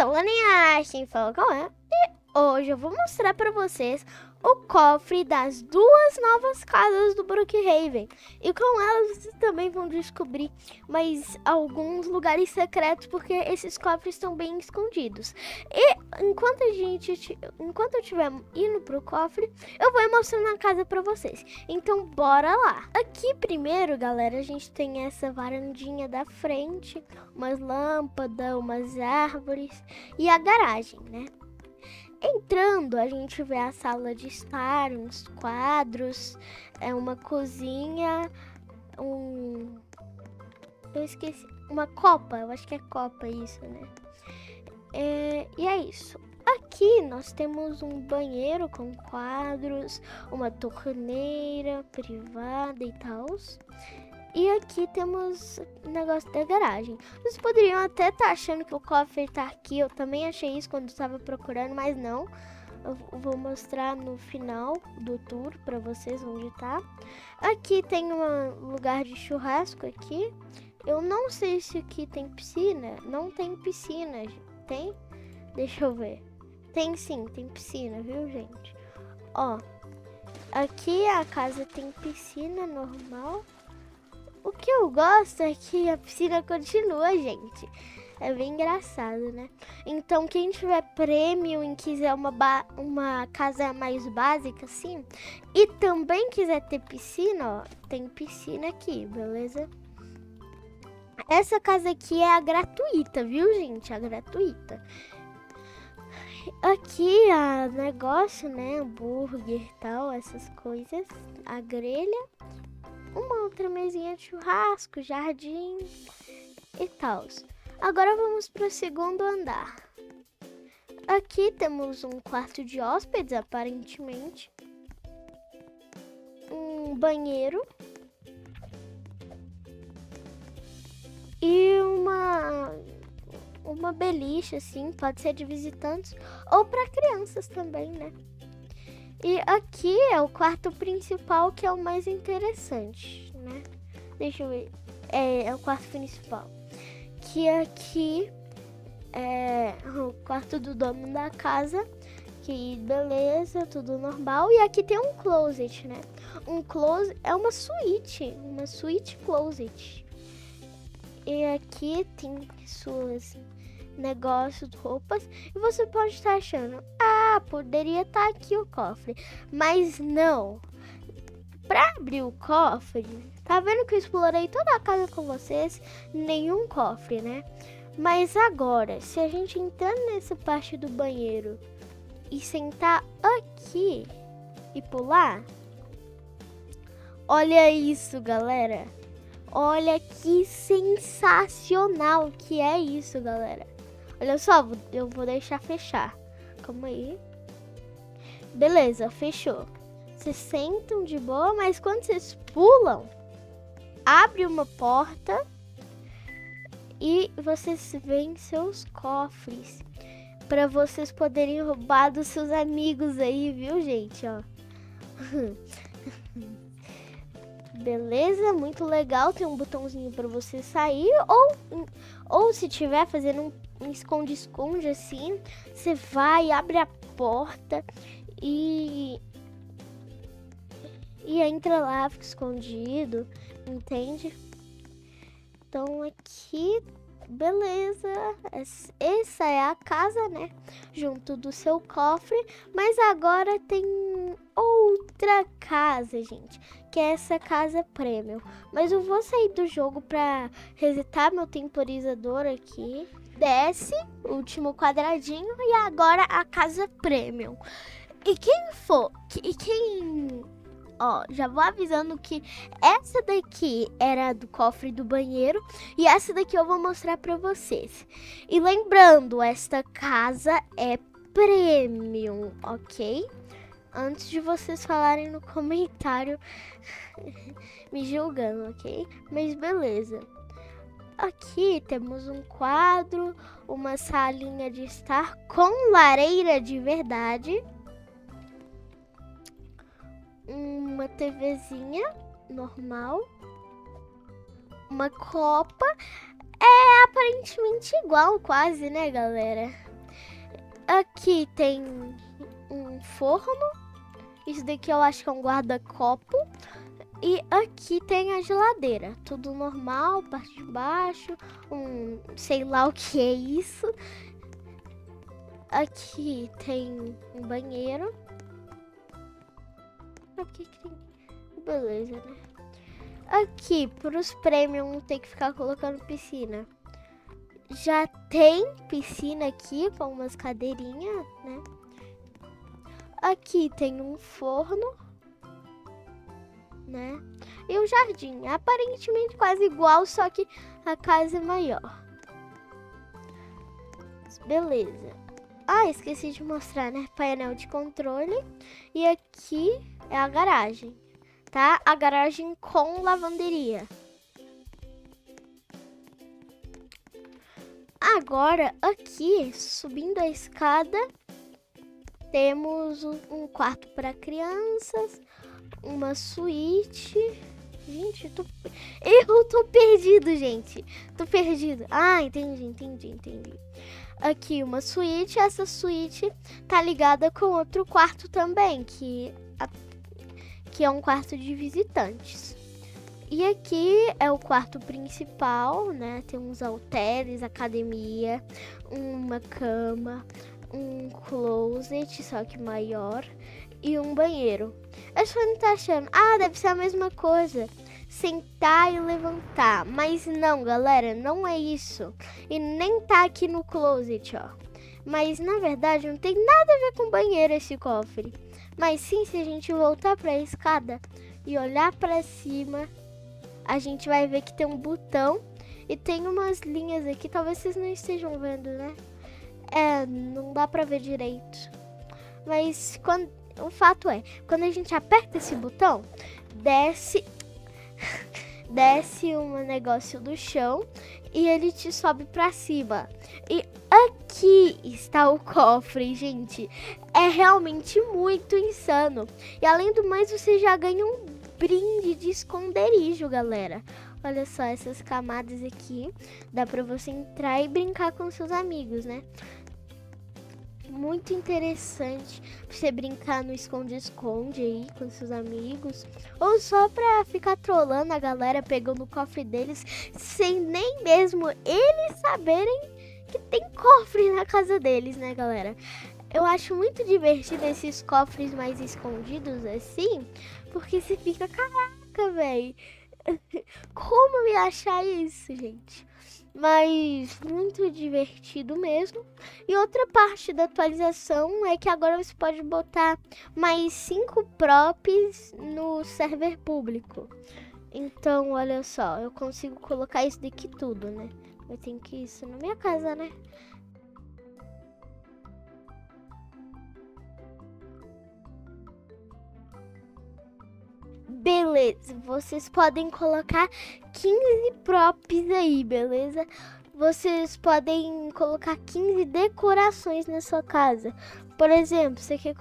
So let me ask Selenia, she forgot it. Hoje eu vou mostrar para vocês o cofre das duas novas casas do Brookhaven. E com elas vocês também vão descobrir mais alguns lugares secretos, porque esses cofres estão bem escondidos. E enquanto a gente, enquanto eu estiver indo pro cofre, eu vou mostrando a casa para vocês. Então bora lá. Aqui primeiro, galera, a gente tem essa varandinha da frente, umas lâmpadas, umas árvores e a garagem, né? Entrando, a gente vê a sala de estar, uns quadros, é uma cozinha, um. Eu esqueci. Uma copa, eu acho que é copa isso, né? É, e é isso. Aqui nós temos um banheiro com quadros, uma torneira privada e tal. E aqui temos o negócio da garagem. Vocês poderiam até estar tá achando que o cofre está aqui. Eu também achei isso quando estava procurando, mas não. Eu vou mostrar no final do tour para vocês onde está. Aqui tem um lugar de churrasco aqui. Eu não sei se aqui tem piscina. Não tem piscina. Tem? Deixa eu ver. Tem sim, tem piscina, viu, gente? Ó, aqui a casa tem piscina normal. O que eu gosto é que a piscina continua, gente. É bem engraçado, né? Então, quem tiver prêmio e quiser uma, uma casa mais básica, assim, e também quiser ter piscina, ó, tem piscina aqui, beleza? Essa casa aqui é a gratuita, viu, gente? A gratuita. Aqui, a negócio, né? Hambúrguer e tal, essas coisas. A grelha uma outra mesinha de churrasco, jardim e tal. Agora vamos para o segundo andar. Aqui temos um quarto de hóspedes, aparentemente. Um banheiro. E uma uma beliche assim, pode ser de visitantes ou para crianças também, né? E aqui é o quarto principal, que é o mais interessante, né? Deixa eu ver. É, é o quarto principal. Que aqui é o quarto do dono da casa. Que beleza, tudo normal. E aqui tem um closet, né? Um closet é uma suíte, uma suíte closet. E aqui tem suas negócios, roupas, e você pode estar achando, ah, poderia estar aqui o cofre, mas não. Para abrir o cofre, tá vendo que eu explorei toda a casa com vocês, nenhum cofre, né? Mas agora, se a gente entrar nessa parte do banheiro e sentar aqui e pular, olha isso, galera. Olha que sensacional que é isso, galera. Olha só, eu vou deixar fechar. Calma aí. Beleza, fechou. Vocês sentam de boa, mas quando vocês pulam, abre uma porta e vocês veem seus cofres para vocês poderem roubar dos seus amigos aí, viu, gente, ó. Beleza, muito legal. Tem um botãozinho para você sair ou ou se tiver fazendo um esconde-esconde assim. Você vai, abre a porta e. E entra lá, fica escondido, entende? Então aqui, beleza. Essa é a casa, né? Junto do seu cofre. Mas agora tem outra casa, gente. Que é essa casa premium. Mas eu vou sair do jogo pra resetar meu temporizador aqui desce, último quadradinho, e agora a casa premium. E quem for, e quem ó, já vou avisando que essa daqui era do cofre do banheiro e essa daqui eu vou mostrar para vocês. E lembrando, esta casa é premium, ok? Antes de vocês falarem no comentário me julgando, ok? Mas beleza. Aqui temos um quadro, uma salinha de estar com lareira de verdade, uma TVzinha normal, uma copa. É aparentemente igual, quase, né, galera? Aqui tem um forno. Isso daqui eu acho que é um guarda-copo. E aqui tem a geladeira. Tudo normal, parte de baixo. Um sei lá o que é isso. Aqui tem um banheiro. Tem. Beleza, né? Aqui, para os premium, não tem que ficar colocando piscina. Já tem piscina aqui com umas cadeirinhas, né? Aqui tem um forno, né? E o jardim, aparentemente quase igual, só que a casa é maior. Beleza. Ah, esqueci de mostrar, né? Painel de controle. E aqui é a garagem, tá? A garagem com lavanderia. Agora, aqui, subindo a escada, temos um quarto para crianças, uma suíte. Gente, eu tô... eu tô perdido, gente. Tô perdido. Ah, entendi, entendi, entendi. Aqui uma suíte, essa suíte tá ligada com outro quarto também, que, a... que é um quarto de visitantes. E aqui é o quarto principal, né? Tem uns halteres, academia, uma cama, um closet, só que maior, e um banheiro. A gente tá achando, ah, deve ser a mesma coisa. Sentar e levantar. Mas não, galera, não é isso. E nem tá aqui no closet, ó. Mas na verdade não tem nada a ver com banheiro esse cofre. Mas sim, se a gente voltar para a escada e olhar para cima, a gente vai ver que tem um botão e tem umas linhas aqui, talvez vocês não estejam vendo, né? É, não dá pra ver direito. Mas quando, o fato é, quando a gente aperta esse botão, desce desce um negócio do chão e ele te sobe para cima. E aqui está o cofre, gente. É realmente muito insano. E além do mais, você já ganha um brinde de esconderijo, galera. Olha só essas camadas aqui. Dá para você entrar e brincar com seus amigos, né? Muito interessante pra você brincar no esconde-esconde aí com seus amigos. Ou só pra ficar trolando a galera, pegando o cofre deles, sem nem mesmo eles saberem que tem cofre na casa deles, né, galera? Eu acho muito divertido esses cofres mais escondidos assim, porque você fica, caraca, velho. Como me achar isso, gente? Mas muito divertido mesmo. E outra parte da atualização é que agora você pode botar mais cinco props no server público. Então, olha só, eu consigo colocar isso daqui tudo, né? Eu tenho que isso na minha casa, né? Beleza, vocês podem colocar 15 props aí, beleza? Vocês podem colocar 15 decorações na sua casa. Por exemplo, você quer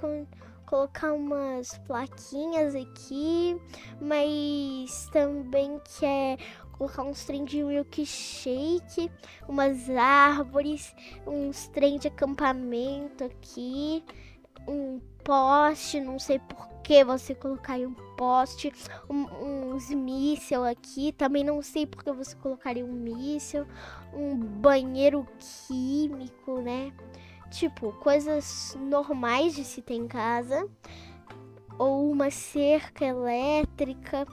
colocar umas plaquinhas aqui, mas também quer colocar uns trem de milkshake, umas árvores, uns trem de acampamento aqui, um poste, não sei por que você colocaria um poste, um, uns míssil aqui. Também não sei por que você colocaria um míssil, um banheiro químico, né? Tipo, coisas normais de se ter em casa. Ou uma cerca elétrica,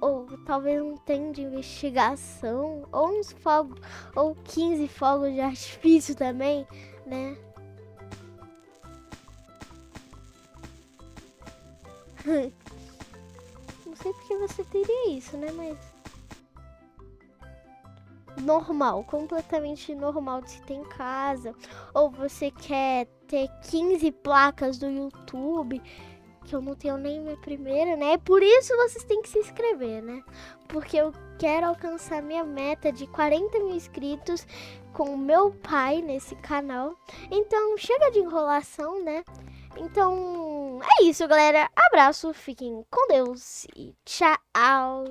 ou talvez um trem de investigação, ou uns fogos, ou 15 fogos de artifício também, né? Não sei porque você teria isso, né? Mas. Normal, completamente normal de se ter em casa. Ou você quer ter 15 placas do YouTube, que eu não tenho nem minha primeira, né? Por isso vocês têm que se inscrever, né? Porque eu quero alcançar minha meta de 40 mil inscritos com o meu pai nesse canal. Então chega de enrolação, né? Então, é isso, galera. Abraço, fiquem com Deus e tchau!